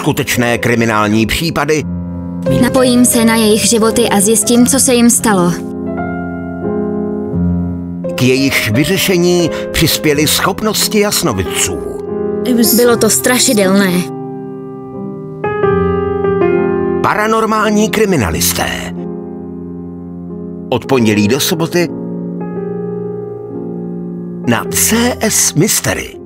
skutečné kriminální případy, Napojím se na jejich životy a zjistím, co se jim stalo. k jejich vyřešení přispěly schopnosti jasnovidců. Bylo to strašidelné. Paranormální kriminalisté. Od pondělí do soboty na CS Mystery.